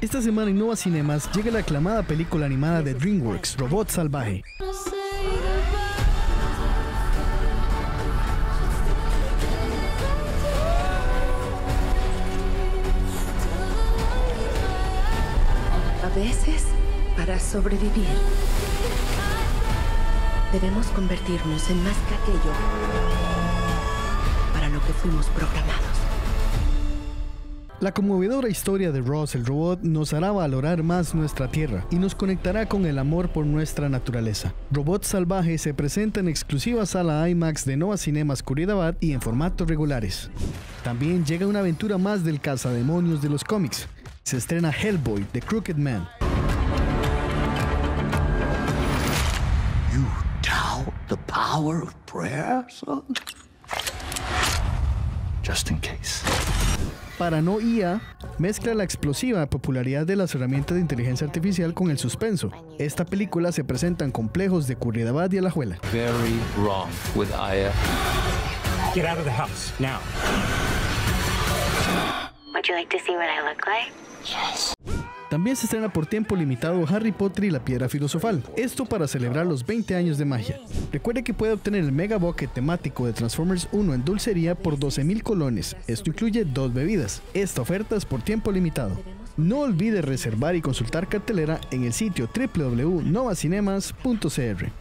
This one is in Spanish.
Esta semana en Nova Cinemas llega la aclamada película animada de DreamWorks, Robot Salvaje. A veces, para sobrevivir, debemos convertirnos en más que aquello para lo que fuimos programados. La conmovedora historia de Ross el robot nos hará valorar más nuestra tierra y nos conectará con el amor por nuestra naturaleza. Robot Salvaje se presenta en exclusiva sala IMAX de Nova Cinemas Curridabat y en formatos regulares. También llega una aventura más del cazademonios de los cómics. Se estrena Hellboy, The Crooked Man. You doubt the power of prayer, son? Just in case. Para no IA, mezcla la explosiva popularidad de las herramientas de inteligencia artificial con el suspenso. Esta película se presenta en complejos de Curridabat y Alajuela. Very wrong with Aya. Get out of the house now. Would you like to see what I look like? También se estrena por tiempo limitado Harry Potter y la Piedra Filosofal, esto para celebrar los 20 años de magia. Recuerde que puede obtener el Mega Bucket temático de Transformers 1 en dulcería por 12.000 colones, esto incluye dos bebidas. Esta oferta es por tiempo limitado. No olvide reservar y consultar cartelera en el sitio www.novacinemas.cr.